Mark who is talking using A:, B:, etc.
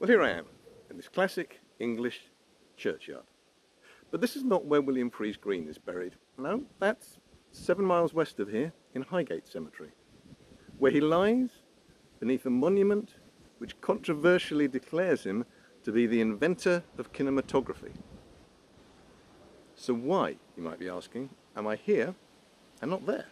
A: Well, here I am, in this classic English churchyard. But this is not where William Friese-Greene is buried. No, that's seven miles west of here in Highgate Cemetery, where he lies beneath a monument which controversially declares him to be the inventor of kinematography. So why, you might be asking, am I here and not there?